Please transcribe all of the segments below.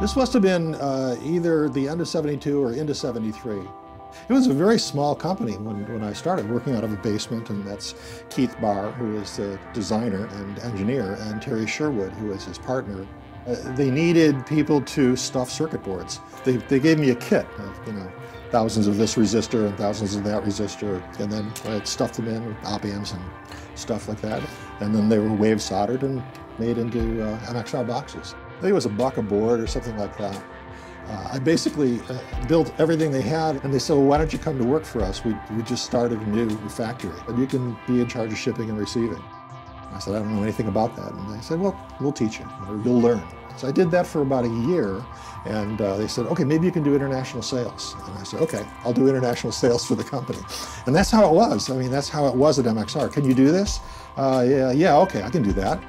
This must have been uh, either the end of 72 or into 73. It was a very small company when, when I started working out of a basement, and that's Keith Barr, who is the designer and engineer, and Terry Sherwood, who is his partner. Uh, they needed people to stuff circuit boards. They, they gave me a kit of, you know, thousands of this resistor and thousands of that resistor, and then I stuffed them in with op-amps and stuff like that. And then they were wave soldered and made into uh, MXR boxes. I think it was a buck a board or something like that. Uh, I basically uh, built everything they had, and they said, well, why don't you come to work for us? We, we just started a new factory, and you can be in charge of shipping and receiving. I said, I don't know anything about that. And they said, well, we'll teach you, or you'll learn. So I did that for about a year, and uh, they said, okay, maybe you can do international sales. And I said, okay, I'll do international sales for the company. And that's how it was. I mean, that's how it was at MXR. Can you do this? Uh, yeah, yeah, okay, I can do that.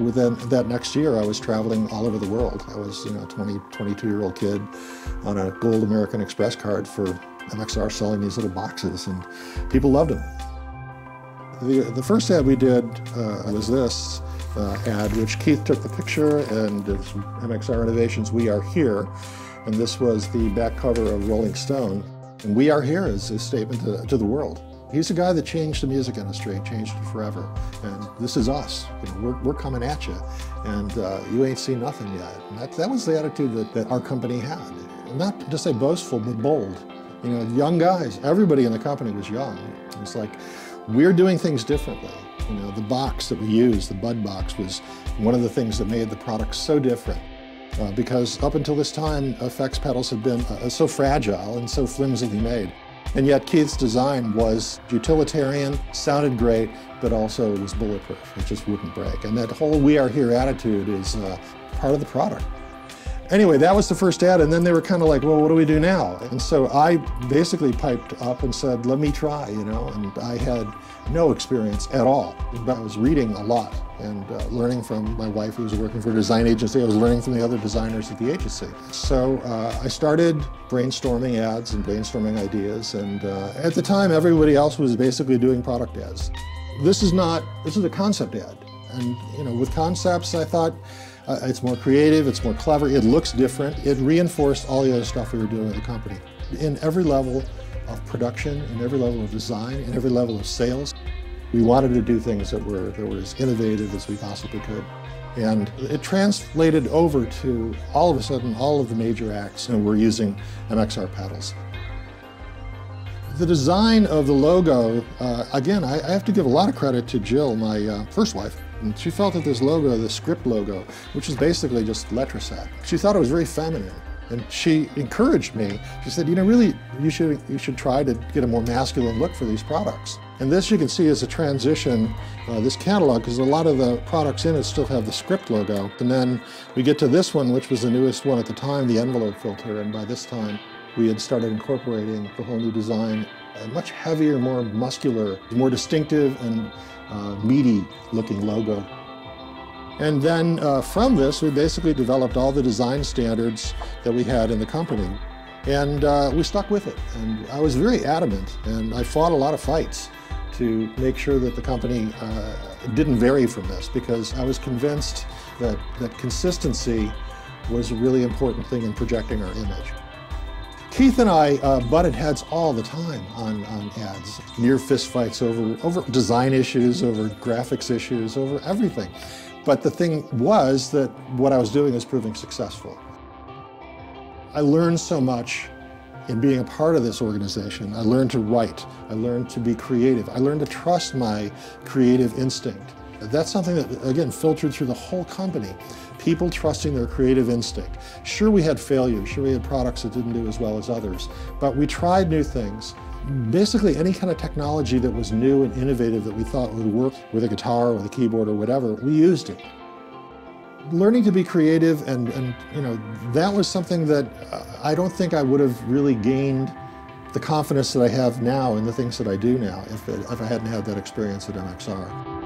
Within that next year, I was traveling all over the world. I was, you know, a 20, 22 year old kid on a gold American Express card for MXR selling these little boxes, and people loved them. The, the first ad we did uh, was this uh, ad, which Keith took the picture, and it's MXR Innovations We Are Here. And this was the back cover of Rolling Stone. And We Are Here is a statement to, to the world. He's a guy that changed the music industry, changed it forever. And this is us. You know, we're, we're coming at you. And uh, you ain't seen nothing yet. And that, that was the attitude that, that our company had. Not to say boastful, but bold. You know, young guys. Everybody in the company was young. It's like, we're doing things differently. You know, the box that we use, the Bud box, was one of the things that made the product so different. Uh, because up until this time, effects pedals had been uh, so fragile and so flimsily made. And yet Keith's design was utilitarian, sounded great, but also was bulletproof. It just wouldn't break. And that whole we are here attitude is uh, part of the product. Anyway, that was the first ad, and then they were kind of like, well, what do we do now? And so I basically piped up and said, let me try, you know, and I had no experience at all. But I was reading a lot and uh, learning from my wife who was working for a design agency. I was learning from the other designers at the agency. So uh, I started brainstorming ads and brainstorming ideas, and uh, at the time, everybody else was basically doing product ads. This is not, this is a concept ad. And, you know, with concepts, I thought, uh, it's more creative, it's more clever, it looks different. It reinforced all the other stuff we were doing at the company. In every level of production, in every level of design, in every level of sales, we wanted to do things that were, that were as innovative as we possibly could. And it translated over to all of a sudden, all of the major acts and were using MXR pedals. The design of the logo, uh, again, I, I, have to give a lot of credit to Jill, my uh, first wife. And she felt that this logo, the script logo, which is basically just Letraset, she thought it was very feminine. And she encouraged me. She said, you know, really, you should, you should try to get a more masculine look for these products. And this you can see is a transition, uh, this catalog, because a lot of the products in it still have the script logo. And then we get to this one, which was the newest one at the time, the envelope filter. And by this time, we had started incorporating the whole new design, a much heavier, more muscular, more distinctive and uh, meaty looking logo. And then uh, from this, we basically developed all the design standards that we had in the company. And uh, we stuck with it. And I was very adamant, and I fought a lot of fights to make sure that the company uh, didn't vary from this because I was convinced that, that consistency was a really important thing in projecting our image. Keith and I uh, butted heads all the time on, on ads, near fist fights over, over design issues, over graphics issues, over everything. But the thing was that what I was doing was proving successful. I learned so much in being a part of this organization. I learned to write. I learned to be creative. I learned to trust my creative instinct. That's something that, again, filtered through the whole company. People trusting their creative instinct. Sure, we had failures. Sure, we had products that didn't do as well as others. But we tried new things. Basically, any kind of technology that was new and innovative that we thought would work with a guitar or with a keyboard or whatever, we used it. Learning to be creative and, and you know, that was something that uh, I don't think I would have really gained the confidence that I have now in the things that I do now if, if I hadn't had that experience at MXR.